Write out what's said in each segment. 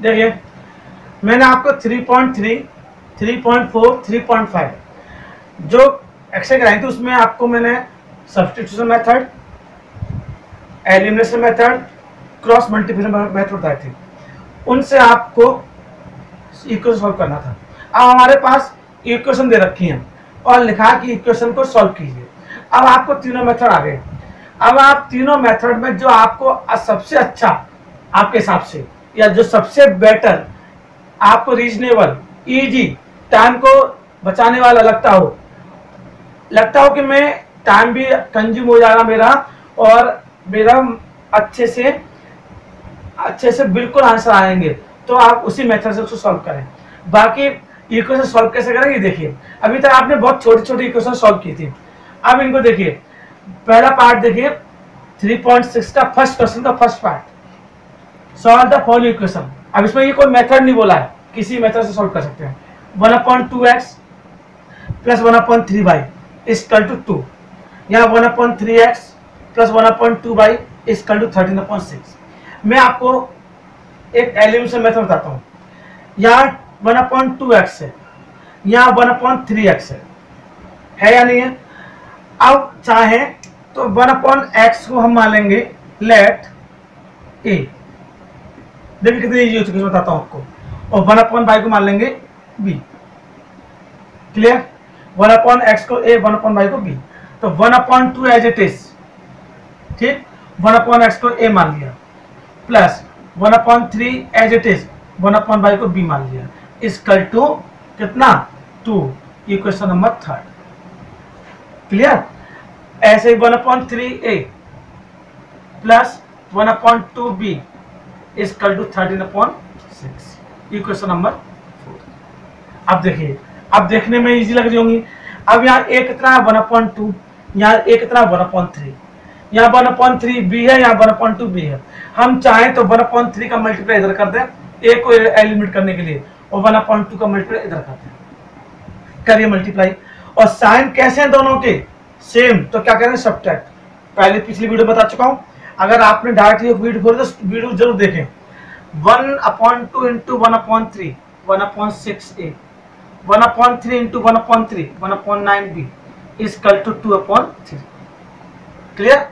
देखिए मैंने आपको 3.3, 3.4, 3.5 जो एक्सरसाइज कराई थी उसमें आपको मैंने substitution method elimination method cross multiplication method बताए थे। उनसे आपको इक्वेशन सॉल्व करना था। अब हमारे पास इक्वेशन दे रखी है और लिखा कि इक्वेशन को सॉल्व कीजिए। अब आपको तीनों मेथड आ गए। अब आप तीनों मेथड में जो आपको सबसे अच्छा आपके हिसाब से या जो सबसे बेटर आपको रीजनेबल इजी टाइम को बचाने वाला लगता हो। लगता हो कि मैं टाइम भी कंज्यूम हो जाएगा मेरा और मेरा अच्छे से अच्छे से बिल्कुल आंसर आएँगे तो आप उसी मेथड से उसको सॉल्व करें। बाकी इक्वेशन सॉल्व कैसे करेंगे? देखिए, अभी तक आपने बहुत छोटी छोटी इक्वेशन सॉल्व की थी। अब इनको देखिए, पहला पार्ट देखिए 3.6 का फ़र्स्ट क्वेश्चन का first part solve the following equation अब इसमें ये कोई मेथड नहीं बोला है। किसी मेथड से सॉल्व कर सकते हैं। One upon two x plus one upon three y equal to two. यहाँ one upon three x plus one upon two y equal to thirteen upon six. मैं आपको एक एलिमिनेशन मेथड बताता हूँ। यहाँ वन अपॉइंट टू एक्स है। यहाँ one upon three x है। है या नहीं है? अब चाहे तो वन अपॉइंट एक्स को हम मान लेंगे लेट ए। देखिए कितनी इजी हो चुकी है बताता हूँ आपको। और वन अपॉन बाई को मान लेंगे b clear one upon x को ए वन अपॉन बाई को बी तो one upon two as it is ठीक? वन अपॉइंट एक्स को ए मान लिया। Plus one upon three as it is one upon y को बी मान लिया। इसकल टू कितना? Two equation number third clear ऐसे one upon three a plus one upon two b equal to thirteen upon six equation number अब देखिए, अब देखने में इजी लग रही होंगी। अब यहाँ ए कितना है? वन अपॉइंट टू यहाँ ए कितना वन अपॉइंट थ्री यहाँ वन अपॉइंट थ्री बी है, यहाँ वन अपॉइंट टू बी है। हम चाहें तो वन अपॉइंट थ्री का मल्टीप्लाई इधर कर दें ए को एलिमिनेट करने के लिए, और वन अपॉइंट टू का मल्टीप्लाई इधर कर दें। करिए मल्टीप्लाई और साइन कैसे हैं दोनों के? सेम तो क्या करें? सब्ट्रैक्ट पहले पिछली वीडियो बता चुका हूँ। अगर आपने डायरेक्ट ये वीडियो खोले तो वीडियो ज़रूर देखें one upon two into one upon three one upon six a one upon three into one upon three one upon nine b equal to two upon three clear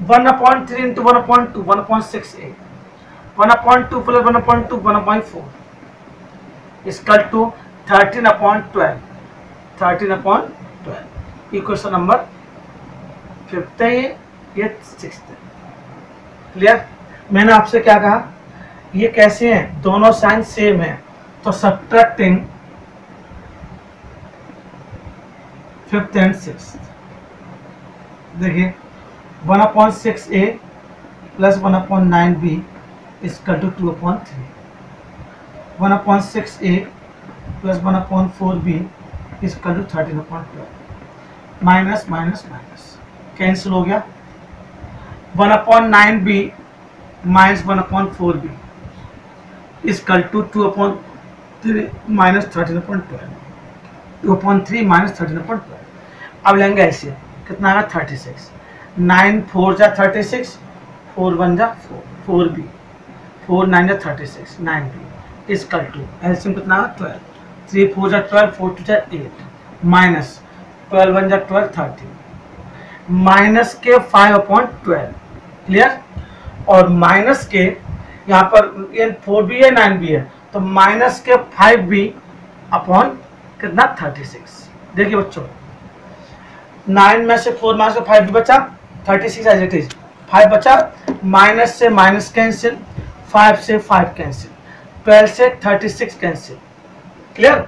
one upon three into one upon two one upon six a one upon two plus one upon two one upon four equal to thirteen upon twelve thirteen upon twelve equation number fifth है ये ये six clear मैंने आपसे क्या कहा? ये कैसे हैं? दोनों साइन सेम है। तो सब्ट्रैक्टिंग फिफ्थ एंड सिक्स देखिए one upon six a plus one upon nine b equal to two upon three one upon six a plus one upon four b equal to thirteen upon twelve minus minus minus cancel हो गया। One upon nine b minus one upon four b equal to two upon three minus thirteen upon twelve two upon three minus thirteen upon twelve अब लेंगे ऐसे, कितना आएगा? Thirty six nine four जा thirty six four one जा four four b four nine जा thirty six nine b equal to LCM कितना आएगा? ट्वेल्व थ्री फोर जा ट्वेल्व फोर टू जा एट माइनस ट्वेल्व वन जा ट्वेल्व थर्टी माइनस के five upon twelve clear और minus के यहाँ पर ये फोर बी है नाइन बी है तो माइनस के फाइव बी अपॉन कितना? थर्टी सिक्स देखिए बच्चों नाइन में से फोर माइनस फाइव भी बचा thirty six as it is five बचा माइनस से माइनस कैंसिल फाइव से फाइव कैंसिल ट्वेल्व से thirty six cancel clear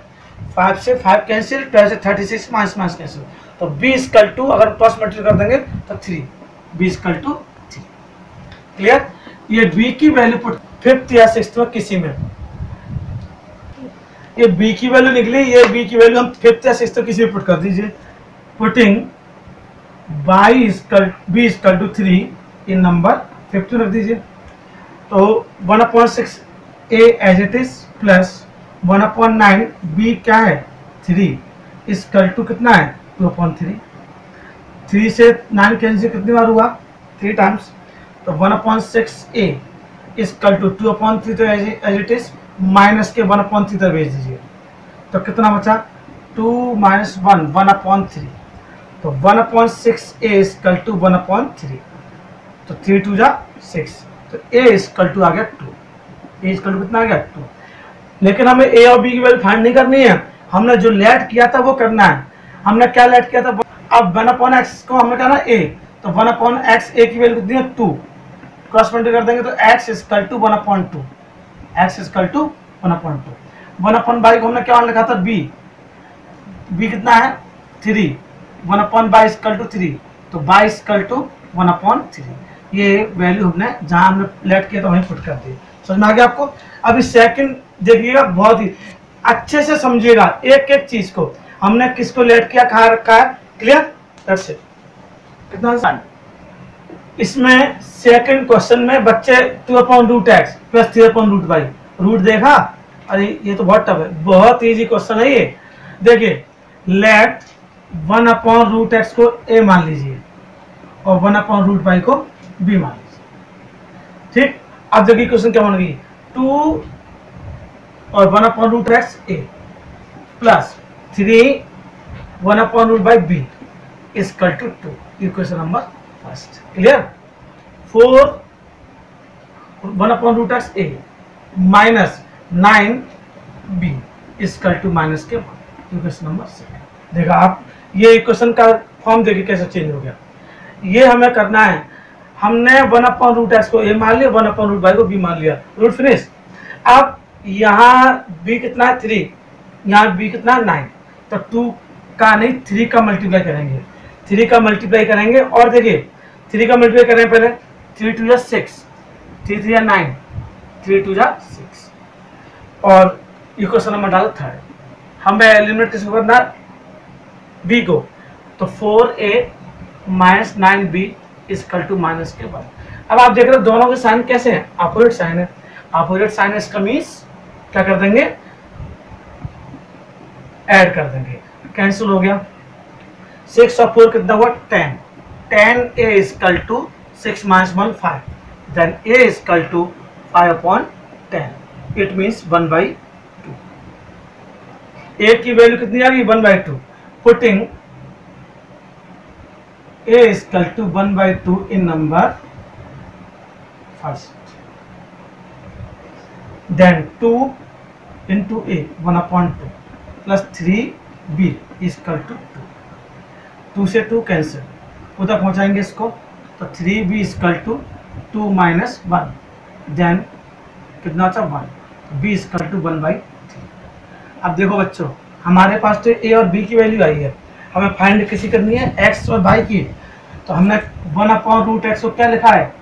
five से फाइव कैंसिल ट्वेल्व से thirty six minus minus cancel तो बी स्कल टू अगर क्रॉस मल्टीप्लाई कर देंगे तो three b equal to clear ये बी की वैल्यू पुट फिफ्थ या सिक्स में किसी में? ये बी की वैल्यू निकली, ये बी की वैल्यू हम फिफ्थ या सिक्स किसी में पुट कर दीजिए। Putting y equal b equal to three in number fifth रख दीजिए। तो one upon six a as it is plus one upon nine b क्या है? थ्री इसकल टू कितना है? टू अपॉइंट थ्री थ्री से नाइन कैंसिल कितनी बार हुआ? थ्री टाइम्स तो one upon six a equal to two upon three तो एज इट इज़ माइनस के वन अपॉन थ्री तक भेज दीजिए। तो कितना बचा? Two minus one one upon three तो one upon six a equal to one upon three तो थ्री टू जा सिक्स तो ए इसकल टू आ गया टू ए इसकल टू कितना आ गया? टू लेकिन हमें ए और बी की वैल्यू फाइंड नहीं करनी है। हमने जो लेट किया था वो करना है। हमने क्या लेट किया था? अब वन अपॉन एक्स को हमने कहना ए तो वन अपॉन एक्स ए की वैल्यू कितनी है? टू क्रॉस मल्टी कर देंगे तो x equal to one upon two x equal to one upon two one upon y को हमने क्या लिखा था? बी बी कितना है? Three one upon y equal to three तो y equal to one upon three ये वैल्यू हमने, जहाँ हमने लेट किया था, वहीं पुट कर दी समझ में आ गया आपको? अभी सेकंड देखिएगा, बहुत ही अच्छे से समझिएगा एक एक चीज़ को। हमने किसको लेट किया? कहा रखा है? क्लियर दैट्स इट कितना आसान? इसमें सेकंड क्वेश्चन में बच्चे two upon root x plus three upon root y root देखा? अरे, ये तो बहुत टफ है। बहुत इजी क्वेश्चन है ये। देखिए let one upon root x को ए मान लीजिए और वन अपॉन रूट वाई को बी मान लीजिए। ठीक? अब देखिए क्वेश्चन क्या बन गई? टू और one upon root x a plus three one upon root y b equal to two equation number first clear four one upon root x a minus nine b equal to minus के equation number seven देखा आप, ये equation का form देखिए कैसे change हो गया? ये हमें करना है, हमने वन अपॉन रूट एक्स को ए मान लिया वन अपॉन रूट बाई को बी मान लिया। रूट फिनिश अब यहाँ बी कितना है? थ्री यहाँ बी कितना है? नाइन तो टू का नहीं थ्री का मल्टीप्लाई करेंगे। थ्री का मल्टीप्लाई करेंगे और देखिए थ्री का मल्टीप्लाई करें पहले। थ्री टू या सिक्स थ्री थ्री या नाइन थ्री टू या सिक्स और इक्वेशन नंबर डालो थर्ड हमें एलिमिनेट किसको करना बी को। तो four a minus nine b equal to minus के बाद अब आप देख रहे हो दोनों के साइन कैसे हैं? अपोजिट साइन है। अपोजिट साइन इसका मीन्स क्या कर देंगे? ऐड कर देंगे। कैंसिल हो गया। सिक्स और फोर कितना हुआ? Ten ten a is equal two six minus one five then a is equal two five upon ten it means one by two a की वैल्यू कितनी आ गई? One by two putting a is equal to 1 by 2 in number first. Then 2 into a 1 upon 2 plus 3b is equal to 2 2 से 2 cancel उधर पहुंचाएँगे इसको तो 3b is equal to 2 minus one then कितना था 1 b is equal to 1 by 3 अब देखो बच्चों, हमारे पास तो ए और बी की वैल्यू आई है। हमें फाइंड किसी करनी है? एक्स और y की। तो हमने वन अपॉन रूट एक्स को क्या लिखा है?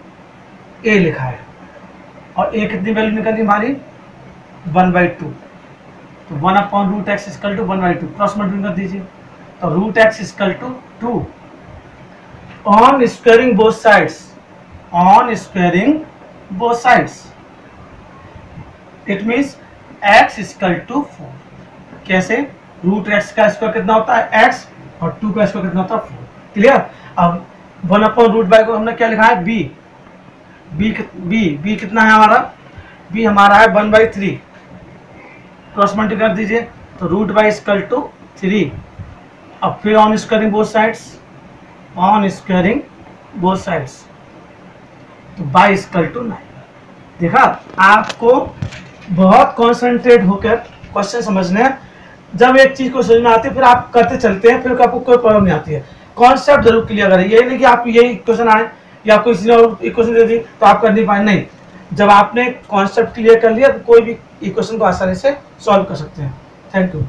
ए लिखा है। और ए कितनी वैल्यू निकली हमारी? वन बाई टू तो one upon root x is equal two one by two cross multiply कर दीजिए। तो root x is equal two two on squaring both sides on squaring both sides it means x is equal two four कैसे? Root x का square कितना होता है? X और to का स्क्वायर कितना होता है? फोर क्लियर अब वन अपॉन रूट बाई को हमने क्या लिखा है? बी बी बी बी कितना है हमारा? बी हमारा है one by three cross multi कर दीजिए तो root by square two three अब फिर on squaring both sides on squaring both sides तो बाई स्क्वायर टू नाइन देखा आपको बहुत कॉन्सेंट्रेट होकर क्वेश्चन समझने हैं। जब एक चीज़ को समझ में आती है फिर आप करते चलते हैं फिर आपको कोई प्रॉब्लम नहीं आती है। कॉन्सेप्ट ज़रूर क्लियर करें। ये नहीं कि आप यही क्वेश्चन आए या किसी ने और इक्वेशन दे दी तो आप कर नहीं पाए। नहीं। जब आपने कॉन्सेप्ट क्लियर कर लिया तो कोई भी इक्वेशन को आसानी से सॉल्व कर सकते हैं। थैंक यू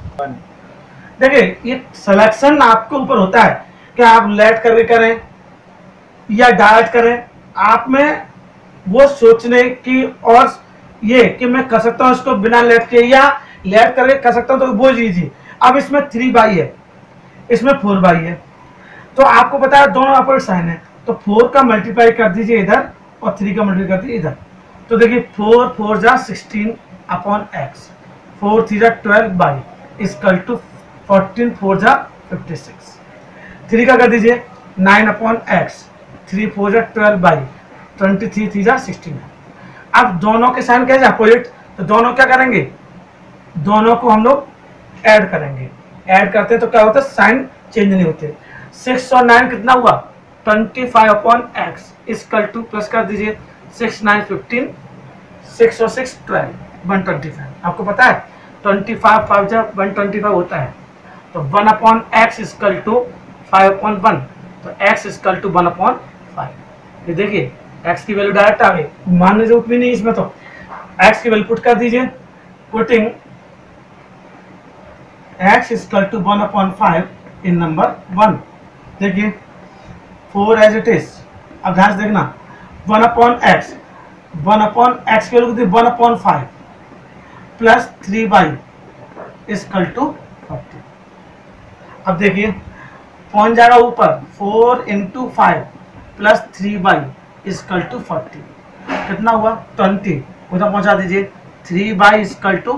देखिए ये सिलेक्शन आपके ऊपर होता है। कि आप लेट करके करें? या डायरेक्ट करें? आप में वो सोचने की और ये कि मैं कर सकता हूँ इसको बिना लेट के या लेट करके कर सकता हूँ तो वो लीजिए अब इसमें थ्री बाई है। इसमें फोर बाई है। तो आपको पता है दोनों अपोजिट साइन है। तो फोर का मल्टीप्लाई कर दीजिए इधर और थ्री का मल्टीप्लाई कर दीजिए इधर। तो देखिए फोर फोर जा sixteen upon x four three जा twelve by is equal two fourteen four जा फिफ्टी सिक्स थ्री का कर दीजिए, nine upon x, three four जा twelve by, twenty three three जा सिक्सटीन अब दोनों के साइन कैसे अपोजिट तो दोनों क्या करेंगे? दोनों को हम लोग ऐड करेंगे। ऐड करते हैं तो क्या होता है? साइन चेंज नहीं होते। सिक्स और नाइन कितना हुआ? Twenty five upon x is equal two plus कर दीजिए। सिक्स नाइन फिफ्टीन सिक्स और six twelve one twenty five आपको पता है? ट्वेंटी फाइव फाइव जब वन ट्वेंटी फाइव होता है तो one upon x is equal two five upon one तो x is equal two one upon five ये देखिए एक्स की वैल्यू डायरेक्ट आ गई। मानने ज़रूरत भी नहीं इसमें तो। एक्स की वैल्यू पुट कर दीजिए। Putting x is equal two one upon five in number one देखिए फोर एज इट इज़ अब ध्यान से देखना। One upon x one upon x की value one upon five plus three by is equal two forty अब देखिए पहुँच जाएगा ऊपर? Four into five plus three by is equal two forty कितना हुआ? ट्वेंटी उधर पहुँचा दीजिए। Three by is equal two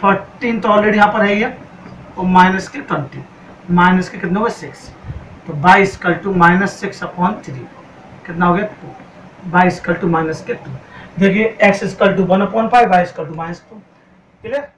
fourteen तो ऑलरेडी यहाँ पर है ये और माइनस के ट्वेंटी माइनस के कितने हो गए सिक्स तो by is equal two minus six upon three कितना हो गया? Two by is equal two minus के टू देखिए x is equal two one upon five by is equal two minus two clear